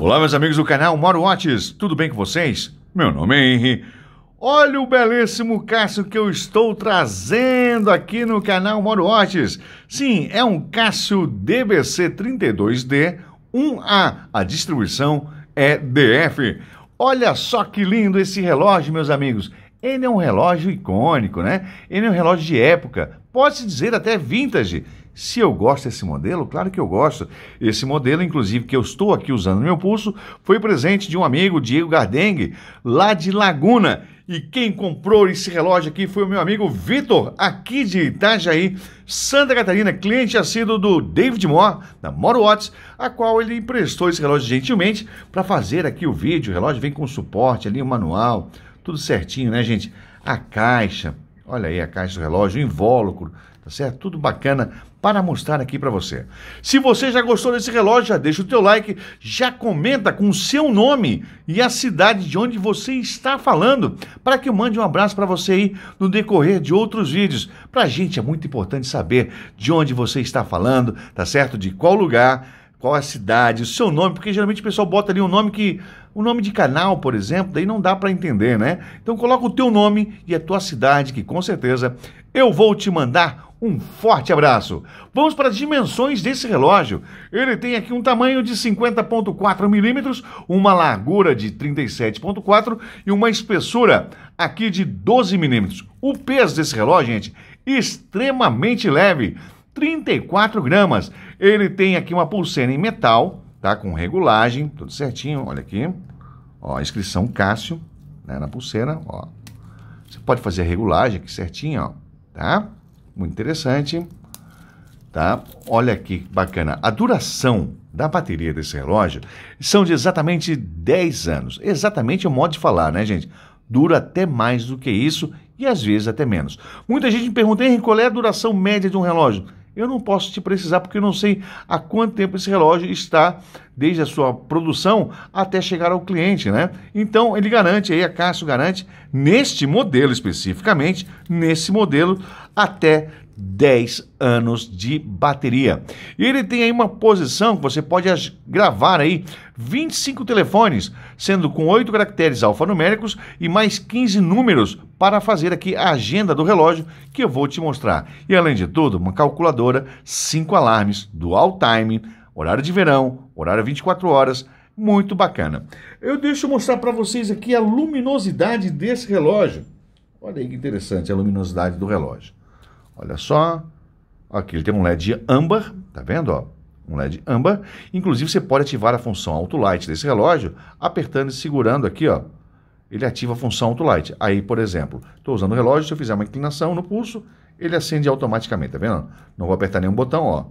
Olá, meus amigos do canal Moro Watches, tudo bem com vocês? Meu nome é Henry. Olha o belíssimo Cássio que eu estou trazendo aqui no canal Moro Watches. Sim, é um Cássio DBC 32D 1A. A distribuição é DF. Olha só que lindo esse relógio, meus amigos. Ele é um relógio icônico, né? Ele é um relógio de época, pode-se dizer até vintage. Se eu gosto desse modelo, claro que eu gosto. Esse modelo, inclusive, que eu estou aqui usando no meu pulso, foi presente de um amigo, Diego Gardengue, lá de Laguna. E quem comprou esse relógio aqui foi o meu amigo Vitor, aqui de Itajaí, Santa Catarina, cliente assíduo do David Moore, da Moro Watts, a qual ele emprestou esse relógio gentilmente para fazer aqui o vídeo. O relógio vem com suporte ali, o manual, tudo certinho, né, gente? A caixa, olha aí a caixa do relógio, o invólucro, tá certo? Tudo bacana para mostrar aqui para você. Se você já gostou desse relógio, já deixa o teu like, já comenta com o seu nome e a cidade de onde você está falando, para que eu mande um abraço para você aí no decorrer de outros vídeos. Para a gente é muito importante saber de onde você está falando, tá certo? De qual lugar, qual a cidade, o seu nome, porque geralmente o pessoal bota ali um nome que o nome de canal, por exemplo, daí não dá para entender, né? Então coloca o teu nome e a tua cidade, que com certeza eu vou te mandar um forte abraço. Vamos para as dimensões desse relógio. Ele tem aqui um tamanho de 50.4 milímetros, uma largura de 37.4 e uma espessura aqui de 12 milímetros. O peso desse relógio, gente, extremamente leve, 34 gramas. Ele tem aqui uma pulseira em metal, tá? Com regulagem, tudo certinho. Olha aqui, ó, inscrição Cássio, né, na pulseira, ó. Você pode fazer a regulagem aqui certinho, ó, tá? Muito interessante. Tá? Olha que bacana. A duração da bateria desse relógio são de exatamente 10 anos. Exatamente o modo de falar, né, gente? Dura até mais do que isso e às vezes até menos. Muita gente me pergunta, qual é a duração média de um relógio? Eu não posso te precisar porque eu não sei há quanto tempo esse relógio está desde a sua produção até chegar ao cliente, né? Então ele garante aí a Cássio garante neste modelo especificamente, nesse modelo até 10 anos de bateria. E ele tem aí uma posição que você pode gravar aí 25 telefones, sendo com 8 caracteres alfanuméricos e mais 15 números para fazer aqui a agenda do relógio que eu vou te mostrar. E além de tudo, uma calculadora, 5 alarmes, dual time, horário de verão, horário 24 horas, muito bacana. Eu deixo mostrar para vocês aqui a luminosidade desse relógio. Olha aí que interessante a luminosidade do relógio. Olha só. Aqui ele tem um LED âmbar, tá vendo? Ó? Um LED âmbar. Inclusive você pode ativar a função Auto Light desse relógio apertando e segurando aqui, ó. Ele ativa a função Auto Light. Aí, por exemplo, estou usando o relógio, se eu fizer uma inclinação no pulso, ele acende automaticamente, tá vendo? Não vou apertar nenhum botão, ó.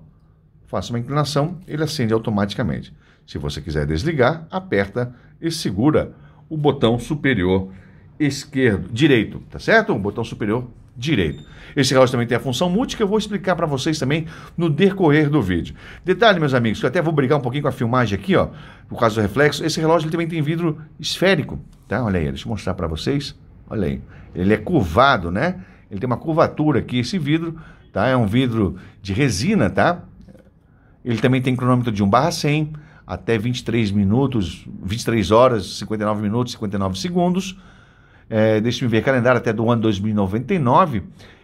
Faço uma inclinação, ele acende automaticamente. Se você quiser desligar, aperta e segura o botão superior esquerdo, direito, tá certo? O botão superior direito. Esse relógio também tem a função multi que eu vou explicar para vocês também no decorrer do vídeo. Detalhe, meus amigos, que eu até vou brigar um pouquinho com a filmagem aqui, ó, por causa do reflexo. Esse relógio também tem vidro esférico, tá? Olha aí, deixa eu mostrar para vocês. Olha aí, ele é curvado, né? Ele tem uma curvatura aqui, esse vidro, tá? É um vidro de resina, tá? Ele também tem cronômetro de 1 barra 100 até 23 minutos, 23 horas, 59 minutos, 59 segundos é, deixa-me ver, calendário até do ano 2099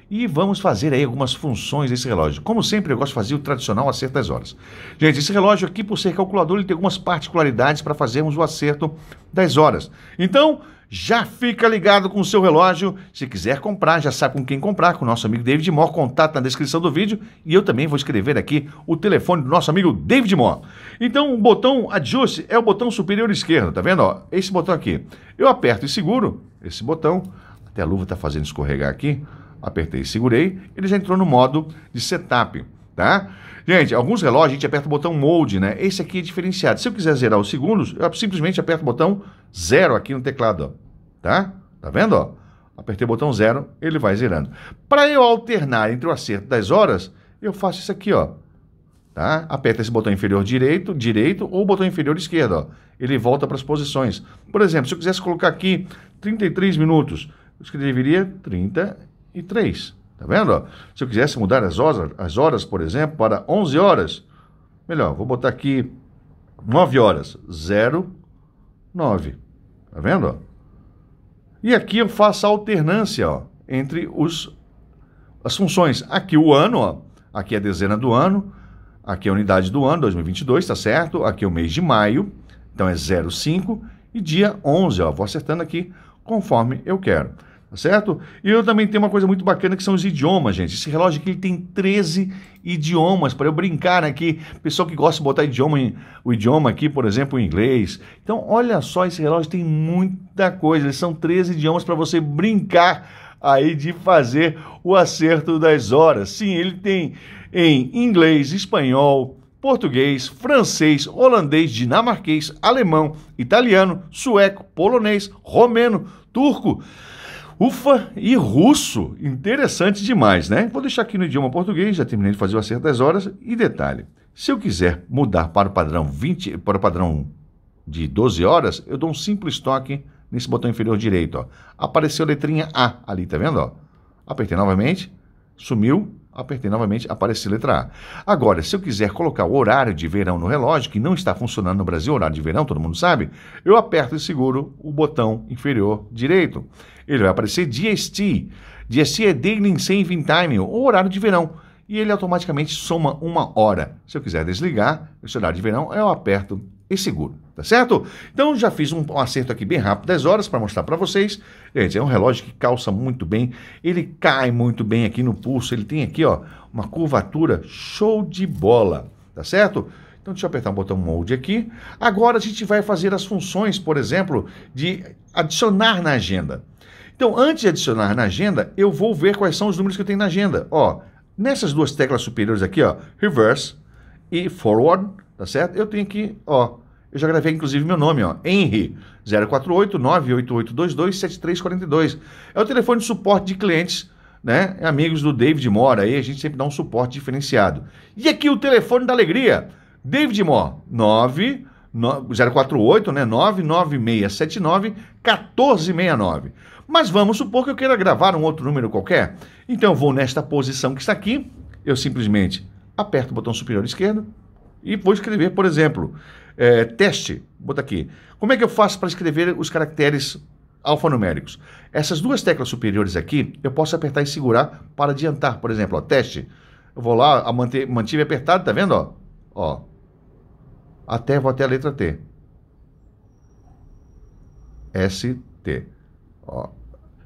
e vamos fazer aí algumas funções desse relógio. Como sempre, eu gosto de fazer o tradicional acerto das horas. Gente, esse relógio aqui, por ser calculador, ele tem algumas particularidades para fazermos o acerto das horas. Então, já fica ligado com o seu relógio. Se quiser comprar, já sabe com quem comprar, com o nosso amigo David Moore. Contato na descrição do vídeo. E eu também vou escrever aqui o telefone do nosso amigo David Moore. Então, o botão Adjust é o botão superior esquerdo, tá vendo? Ó, esse botão aqui. Eu aperto e seguro esse botão. Até a luva está fazendo escorregar aqui. Apertei e segurei. Ele já entrou no modo de setup, tá? Gente, alguns relógios a gente aperta o botão Mode, né? Esse aqui é diferenciado. Se eu quiser zerar os segundos, eu simplesmente aperto o botão zero aqui no teclado, ó. Tá? Tá vendo, ó? Apertei o botão zero, ele vai zerando. Para eu alternar entre o acerto das horas, eu faço isso aqui, ó. Tá? Aperta esse botão inferior direito, direito ou o botão inferior esquerdo, ó. Ele volta para as posições. Por exemplo, se eu quisesse colocar aqui 33 minutos, eu escreveria 33. Tá vendo? Ó? Se eu quisesse mudar as horas, as horas, por exemplo, para 11 horas, melhor, vou botar aqui 9 horas, 0, 9. Tá vendo? Ó? E aqui eu faço a alternância ó, entre os, as funções. Aqui o ano, ó, aqui é a dezena do ano, aqui é a unidade do ano, 2022, tá certo? Aqui é o mês de maio, então é 05, e dia 11, ó, vou acertando aqui conforme eu quero. Tá certo? E eu também tenho uma coisa muito bacana que são os idiomas, gente. Esse relógio aqui ele tem 13 idiomas para eu brincar aqui. Pessoal que gosta de botar idioma, o idioma aqui, por exemplo, o inglês. Então, olha só, esse relógio tem muita coisa. Eles são 13 idiomas para você brincar aí de fazer o acerto das horas. Sim, ele tem em inglês, espanhol, português, francês, holandês, dinamarquês, alemão, italiano, sueco, polonês, romeno, turco. Ufa e russo. Interessante demais, né? Vou deixar aqui no idioma português, já terminei de fazer o acerto das horas. E detalhe: se eu quiser mudar para o padrão 20, para o padrão de 12 horas, eu dou um simples toque nesse botão inferior direito. Ó. Apareceu a letrinha A ali, tá vendo? Ó? Apertei novamente, sumiu, apertei novamente, apareceu a letra A. Agora, se eu quiser colocar o horário de verão no relógio, que não está funcionando no Brasil, horário de verão, todo mundo sabe, eu aperto e seguro o botão inferior direito. Ele vai aparecer DST. DST é Daily Saving Time, o horário de verão. E ele automaticamente soma uma hora. Se eu quiser desligar esse horário de verão, eu aperto e seguro, tá certo? Então já fiz um acerto aqui bem rápido, 10 horas, para mostrar para vocês. É um relógio que calça muito bem, ele cai muito bem aqui no pulso, ele tem aqui, ó, uma curvatura show de bola, tá certo? Então deixa eu apertar o botão Mode aqui. Agora a gente vai fazer as funções, por exemplo, de adicionar na agenda. Então, antes de adicionar na agenda, eu vou ver quais são os números que eu tenho na agenda. Ó, nessas duas teclas superiores aqui, ó, Reverse e Forward, tá certo? Eu tenho aqui, ó, eu já gravei inclusive meu nome, ó, Henry, 048 98822 7342. É o telefone de suporte de clientes, né? Amigos do David Moore, aí a gente sempre dá um suporte diferenciado. E aqui o telefone da alegria, David Moore, 9 048, né? 99679 1469. Mas vamos supor que eu queira gravar um outro número qualquer. Então eu vou nesta posição que está aqui, eu simplesmente aperto o botão superior esquerdo, e vou escrever, por exemplo, é, teste. Vou botar aqui. Como é que eu faço para escrever os caracteres alfanuméricos? Essas duas teclas superiores aqui, eu posso apertar e segurar para adiantar. Por exemplo, ó, teste. Eu vou lá, a manter, mantive apertado, tá vendo? Ó, ó. Até, vou até a letra T. S, T. Ó.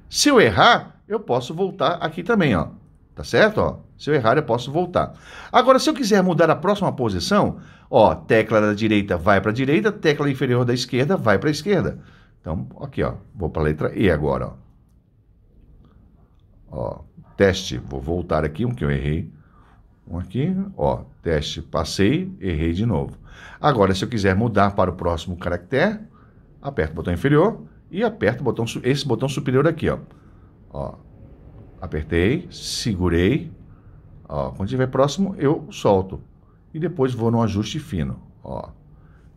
Se eu errar, eu posso voltar aqui também, ó. Tá certo? Ó. Se eu errar, eu posso voltar. Agora, se eu quiser mudar a próxima posição, ó, tecla da direita vai para a direita, tecla inferior da esquerda vai para a esquerda. Então, aqui, ó, vou para a letra E agora, ó. Ó, teste, vou voltar aqui, um que eu errei. Um aqui, ó, teste, passei, errei de novo. Agora, se eu quiser mudar para o próximo caractere, aperto o botão inferior e aperto o botão, esse botão superior aqui, ó. ó. Apertei, segurei, Ó, quando estiver próximo, eu solto. E depois vou no ajuste fino. Ó,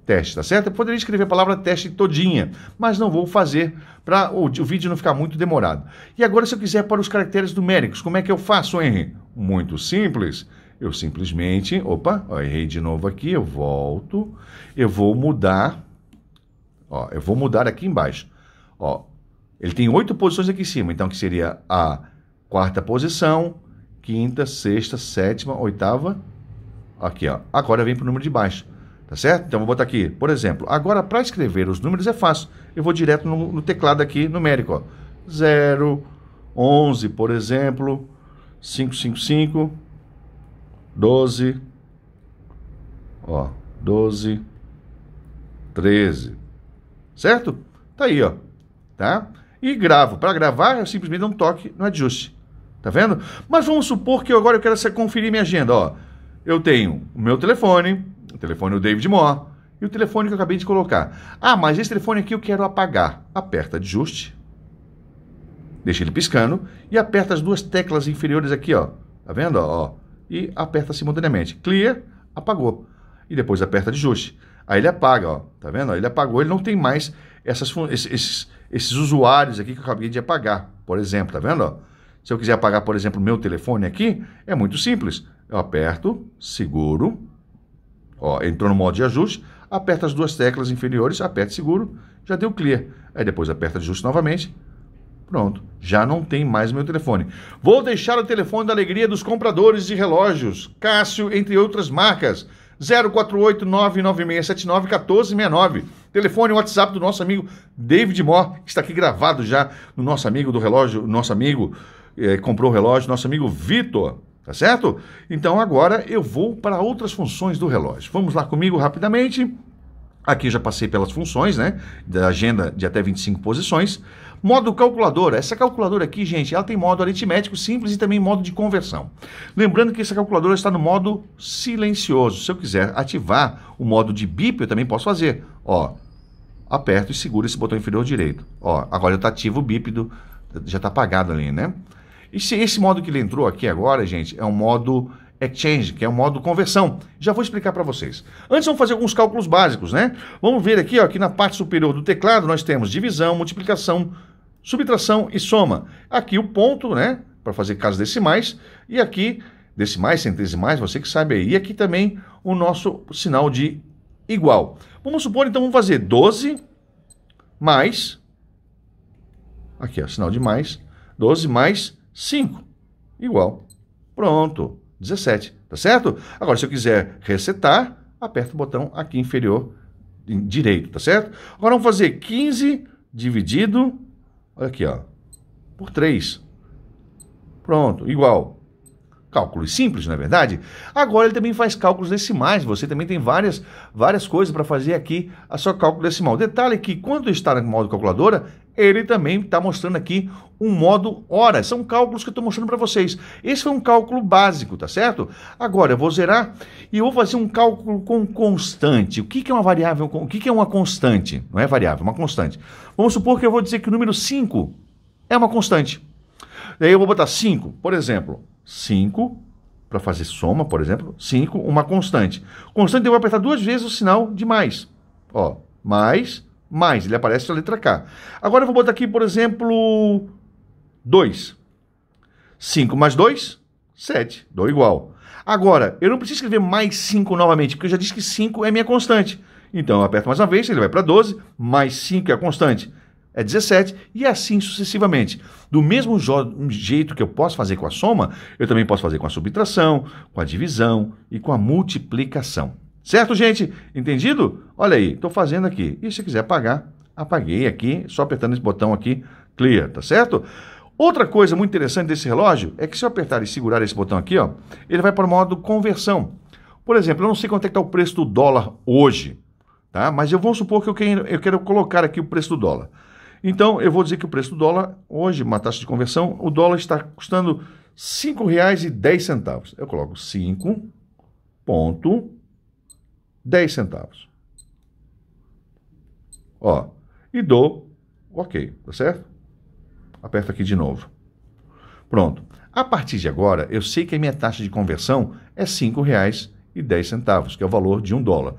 teste, tá certo? Eu poderia escrever a palavra teste todinha, mas não vou fazer para o, o, vídeo não ficar muito demorado. E agora, se eu quiser para os caracteres numéricos, como é que eu faço, Henry? Muito simples. Eu simplesmente, opa, ó, errei de novo aqui, eu volto, eu vou mudar, ó, eu vou mudar aqui embaixo. Ó, ele tem oito posições aqui em cima, então que seria a quarta posição, quinta, sexta, sétima, oitava. Aqui, ó. Agora vem para o número de baixo. Tá certo? Então, vou botar aqui, por exemplo. Agora, para escrever os números é fácil. Eu vou direto no, no teclado aqui, numérico, ó. 0, 11, por exemplo, 555, 12, ó, 12, 13. Certo? Tá aí, ó. Tá? E gravo. Para gravar, eu simplesmente dou um toque no ajuste. Tá vendo? Mas vamos supor que agora eu quero conferir minha agenda. Ó, eu tenho o meu telefone, o telefone do David Moore e o telefone que eu acabei de colocar. Ah, mas esse telefone aqui eu quero apagar. Aperta ajuste, deixa ele piscando e aperta as duas teclas inferiores aqui, ó. Tá vendo? Ó, e aperta simultaneamente. Clear, apagou. E depois aperta ajuste. Aí ele apaga, ó. Tá vendo? Ele apagou, ele não tem mais essas, esses, esses usuários aqui que eu acabei de apagar, por exemplo, tá vendo? Ó? Se eu quiser apagar, por exemplo, meu telefone aqui, é muito simples. Eu aperto, seguro, ó, entrou no modo de ajuste, aperta as duas teclas inferiores, aperta seguro, já deu clear. Aí depois aperta ajuste novamente, pronto, já não tem mais meu telefone. Vou deixar o telefone da alegria dos compradores de relógios, Cássio, entre outras marcas. 048 99679 1469. Telefone WhatsApp do nosso amigo David Moore, que está aqui gravado já no nosso amigo do relógio, nosso amigo eh, comprou o relógio, nosso amigo Vitor. Tá certo? Então agora eu vou para outras funções do relógio. Vamos lá comigo rapidamente. Aqui já passei pelas funções, né? Da agenda de até 25 posições. Modo calculadora. Essa calculadora aqui, gente, ela tem modo aritmético simples e também modo de conversão. Lembrando que essa calculadora está no modo silencioso. Se eu quiser ativar o modo de bip, eu também posso fazer. Ó, aperto e seguro esse botão inferior direito. Ó, agora está ativo o bip do, já está apagado ali, né? Esse, esse modo que ele entrou aqui agora, gente, é um modo Exchange, que é o modo conversão. Já vou explicar para vocês. Antes vamos fazer alguns cálculos básicos, né? Vamos ver aqui, ó, aqui na parte superior do teclado nós temos divisão, multiplicação, subtração e soma. Aqui o ponto, né, para fazer casas decimais, e aqui decimais, centesimais, você que sabe aí. E aqui também o nosso sinal de igual. Vamos supor, então, vamos fazer 12 mais, aqui ó, sinal de mais, 12 mais 5, igual. Pronto, 17, tá certo? Agora, se eu quiser resetar, aperto o botão aqui inferior direito, tá certo? Agora vamos fazer 15 dividido Olha aqui, ó. Por 3. Pronto, igual. Cálculos simples, não é verdade? Agora ele também faz cálculos decimais. Você também tem várias, várias coisas para fazer aqui a sua cálculo decimal. Detalhe que quando está no modo calculadora, ele também está mostrando aqui um modo hora. São cálculos que eu estou mostrando para vocês. Esse foi um cálculo básico, tá certo? Agora eu vou zerar e eu vou fazer um cálculo com constante. O que, que é uma variável? O que, que é uma constante? Não é variável, é uma constante. Vamos supor que eu vou dizer que o número 5 é uma constante. Daí eu vou botar 5, por exemplo. 5, para fazer soma, por exemplo, 5, uma constante. Constante eu vou apertar duas vezes o sinal de mais. Ó, mais, mais, ele aparece a letra K. Agora eu vou botar aqui, por exemplo, 2. 5 mais 2, 7. Dou igual. Agora, eu não preciso escrever mais 5 novamente, porque eu já disse que 5 é minha constante. Então eu aperto mais uma vez, ele vai para 12, mais 5 é a constante é 17 e assim sucessivamente. Do mesmo jeito que eu posso fazer com a soma, eu também posso fazer com a subtração, com a divisão e com a multiplicação. Certo, gente? Entendido? Olha aí, estou fazendo aqui. E se quiser apagar, apaguei aqui, só apertando esse botão aqui, clear, tá certo? Outra coisa muito interessante desse relógio é que se eu apertar e segurar esse botão aqui, ó, ele vai para o modo conversão. Por exemplo, eu não sei quanto é que está o preço do dólar hoje, tá? Mas eu vou supor que eu quero, eu quero colocar aqui o preço do dólar. Então, eu vou dizer que o preço do dólar, hoje, uma taxa de conversão, o dólar está custando R$ 5,10. Eu coloco 5,10 centavos. Ó, e dou OK, tá certo? Aperto aqui de novo. Pronto. A partir de agora, eu sei que a minha taxa de conversão é R$ 5,10, que é o valor de um dólar.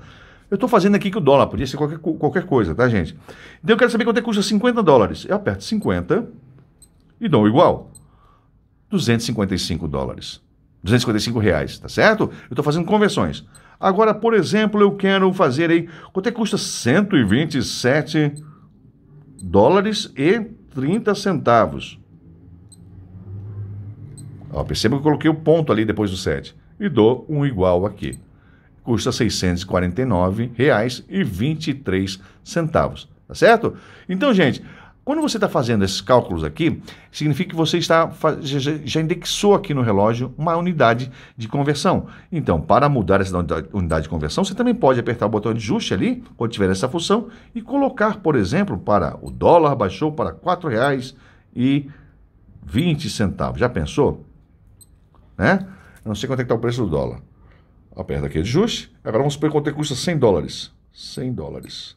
Eu estou fazendo aqui que o dólar podia ser qualquer, qualquer coisa, tá, gente? Então eu quero saber quanto é que custa 50 dólares. Eu aperto 50 e dou igual. 255 dólares. 255 reais, tá certo? Eu estou fazendo conversões. Agora, por exemplo, eu quero fazer aí. Quanto é que custa 127 dólares e 30 centavos? Ó, perceba que eu coloquei o ponto ali depois do 7. E dou um igual aqui custa R$ 649,23, tá certo? Então, gente, quando você está fazendo esses cálculos aqui, significa que você está já indexou aqui no relógio uma unidade de conversão. Então, para mudar essa unidade de conversão, você também pode apertar o botão de ajuste ali, quando tiver essa função, e colocar, por exemplo, para o dólar baixou para R$ 4,20. Já pensou? Né? Eu não sei quanto é que está o preço do dólar. Aperta aqui ajuste. Agora vamos supor quanto é que custa 100 dólares. 100 dólares.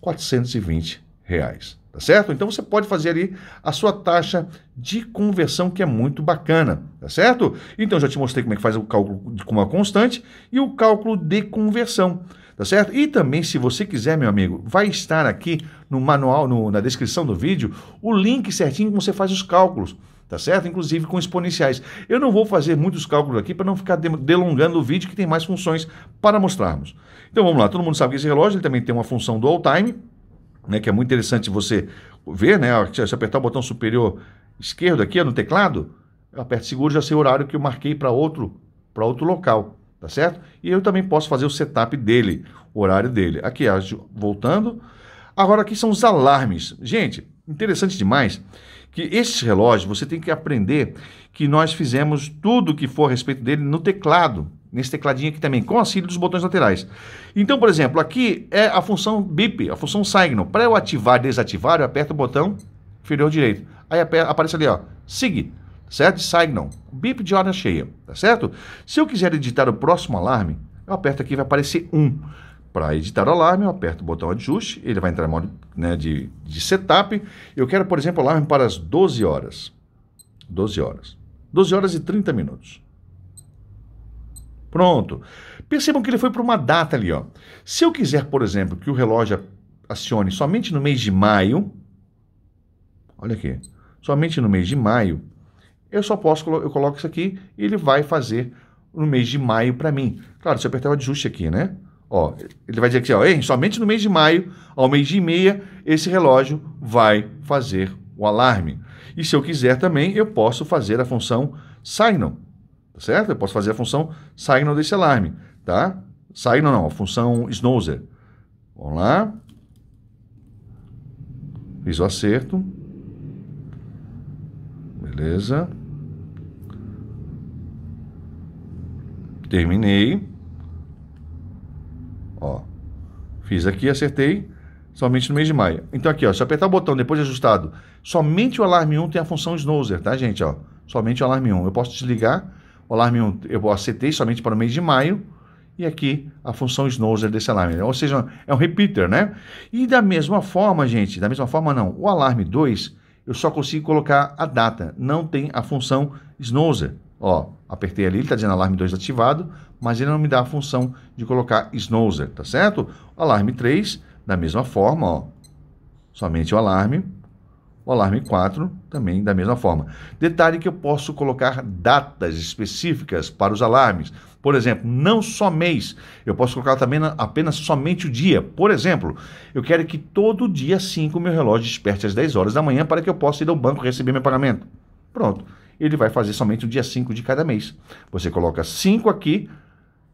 420 reais. Tá certo? Então você pode fazer ali a sua taxa de conversão, que é muito bacana. Tá certo? Então já te mostrei como é que faz o cálculo com uma constante e o cálculo de conversão. Tá certo? E também, se você quiser, meu amigo, vai estar aqui no manual, no, na descrição do vídeo, o link certinho como você faz os cálculos tá certo? Inclusive com exponenciais. Eu não vou fazer muitos cálculos aqui para não ficar delongando o vídeo que tem mais funções para mostrarmos. Então vamos lá, todo mundo sabe que esse relógio ele também tem uma função do all time, né, que é muito interessante você ver, né? Se apertar o botão superior esquerdo aqui no teclado, eu aperto seguro já sei o horário que eu marquei para outro para outro local, tá certo? E eu também posso fazer o setup dele, o horário dele. Aqui, voltando. Agora aqui são os alarmes. Gente, interessante demais que esse relógio você tem que aprender que nós fizemos tudo que for a respeito dele no teclado, nesse tecladinho aqui também, com auxílio dos botões laterais. Então, por exemplo, aqui é a função bip, a função signal. Para eu ativar e desativar, eu aperto o botão inferior direito. Aí aparece ali, ó, SIG, certo? Signal, bip de hora cheia, tá certo? Se eu quiser editar o próximo alarme, eu aperto aqui vai aparecer 1. Para editar o alarme, eu aperto o botão ajuste, ele vai entrar em modo né, de, de setup. Eu quero, por exemplo, alarme para as 12 horas. 12 horas. 12 horas e 30 minutos. Pronto. Percebam que ele foi para uma data ali, ó. Se eu quiser, por exemplo, que o relógio acione somente no mês de maio, olha aqui, somente no mês de maio, eu só posso, eu coloco isso aqui e ele vai fazer no mês de maio para mim. Claro, se eu apertar o ajuste aqui, né? Ó, ele vai dizer aqui, ó, somente no mês de maio, ao mês de meia, esse relógio vai fazer o alarme. E se eu quiser também, eu posso fazer a função signal, tá certo? Eu posso fazer a função signal desse alarme, tá? Signal não, a função snoozer. Vamos lá. Fiz o acerto. Beleza. Terminei. Ó. Fiz aqui, acertei. Somente no mês de maio. Então aqui, ó, se apertar o botão depois de ajustado, somente o alarme 1 tem a função snoozer, tá, gente? Ó, somente o alarme 1. Eu posso desligar o alarme 1, eu acertei somente para o mês de maio, e aqui a função snoozer desse alarme. Ou seja, é um repeater, né? E da mesma forma, gente, da mesma forma não, o alarme 2, eu só consigo colocar a data, não tem a função snoozer. Ó, apertei ali, ele está dizendo alarme 2 ativado, mas ele não me dá a função de colocar snoozer, tá certo? O alarme 3, da mesma forma, ó, somente o alarme. O alarme 4 também da mesma forma. Detalhe que eu posso colocar datas específicas para os alarmes. Por exemplo, não só mês, eu posso colocar também apenas somente o dia. Por exemplo, eu quero que todo dia 5 meu relógio desperte às 10 horas da manhã para que eu possa ir ao banco receber meu pagamento. Pronto ele vai fazer somente o dia 5 de cada mês. Você coloca 5 aqui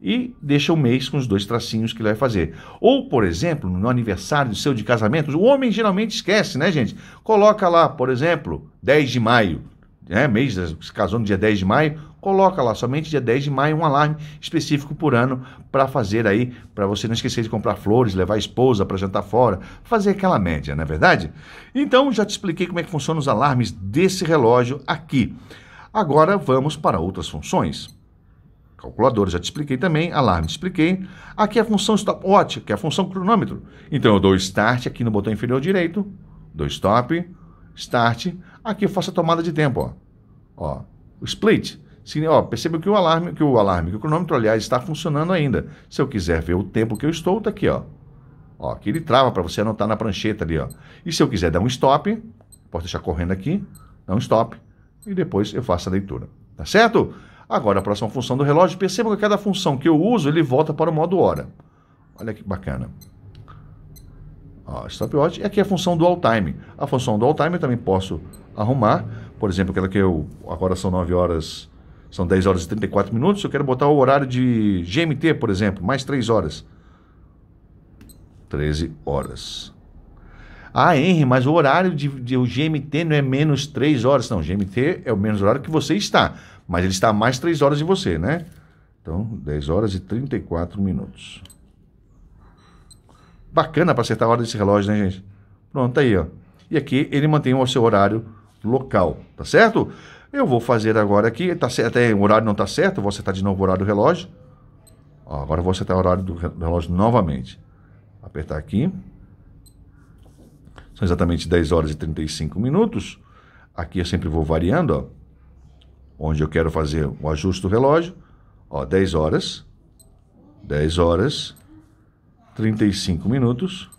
e deixa o mês com os dois tracinhos que ele vai fazer. Ou, por exemplo, no aniversário do seu de casamento, o homem geralmente esquece, né, gente? Coloca lá, por exemplo, 10 de maio, né, mês, se casou no dia 10 de maio, coloca lá somente dia 10 de maio um alarme específico por ano para fazer aí, para você não esquecer de comprar flores, levar a esposa para jantar fora, fazer aquela média, não é verdade? Então, já te expliquei como é que funcionam os alarmes desse relógio aqui. Agora vamos para outras funções. Calculador, já te expliquei também, alarme, te expliquei. Aqui é a função stopwatch, que é a função cronômetro. Então eu dou start aqui no botão inferior direito, dou stop, start, aqui eu faço a tomada de tempo, ó. Ó, o split. Se, ó, perceba que o alarme, que o alarme, que o cronômetro, aliás, está funcionando ainda. Se eu quiser ver o tempo que eu estou, tá aqui, ó. Ó, aqui ele trava para você anotar na prancheta ali, ó. E se eu quiser dar um stop, posso deixar correndo aqui, dar um stop, e depois eu faço a leitura. Tá certo? Agora, a próxima função do relógio, perceba que cada função que eu uso, ele volta para o modo hora. Olha que bacana. Ó, stopwatch. E aqui é a função do all time. A função do all time eu também posso arrumar. Por exemplo, aquela que eu. Agora são 9 horas são 10 horas e 34 minutos. Eu quero botar o horário de GMT, por exemplo, mais 3 horas. 13 horas. Ah, Henry, mas o horário de, de o GMT não é menos 3 horas. Não, GMT é o menos horário que você está. Mas ele está a mais 3 horas de você, né? Então, 10 horas e 34 minutos. Bacana para acertar a hora desse relógio, né, gente? Pronto, aí, ó. E aqui ele mantém o seu horário local, tá certo? Eu vou fazer agora aqui, tá certo, o horário não está certo, vou acertar de novo o horário do relógio. Ó, agora vou acertar o horário do relógio novamente. Apertar aqui. São exatamente 10 horas e 35 minutos. Aqui eu sempre vou variando, ó. Onde eu quero fazer o ajuste do relógio. Ó, 10 horas. 10 horas. 35 minutos.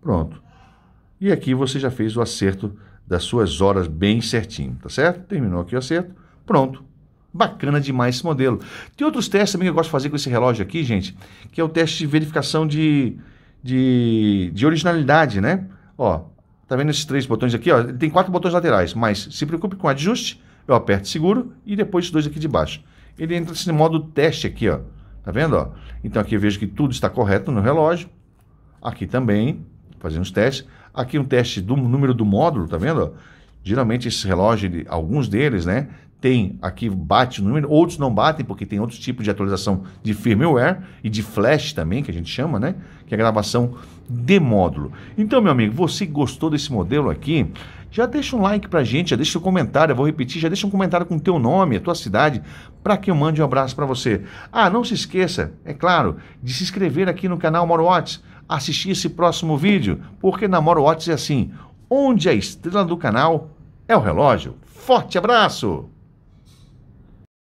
Pronto. E aqui você já fez o acerto das suas horas bem certinho, tá certo? Terminou aqui o acerto, pronto. Bacana demais esse modelo. Tem outros testes também que eu gosto de fazer com esse relógio aqui, gente, que é o teste de verificação de, de, de originalidade, né? Ó, tá vendo esses três botões aqui? Ó, ele tem quatro botões laterais, mas se preocupe com ajuste, eu aperto seguro e depois os dois aqui de baixo. Ele entra nesse modo teste aqui, ó. Tá vendo, ó? Então aqui eu vejo que tudo está correto no relógio. Aqui também, fazendo os testes. Aqui um teste do número do módulo, tá vendo? Geralmente esse relógio, alguns deles, né, tem aqui bate o número, outros não batem porque tem outros tipos de atualização de firmware e de flash também, que a gente chama, né, que é a gravação de módulo. Então, meu amigo, você gostou desse modelo aqui? Já deixa um like pra gente, já deixa um comentário, eu vou repetir, já deixa um comentário com o teu nome, a tua cidade, para que eu mande um abraço para você. Ah, não se esqueça, é claro, de se inscrever aqui no canal Moro Watts, assistir esse próximo vídeo, porque na Moro Watts é assim, onde a estrela do canal é o relógio. Forte abraço!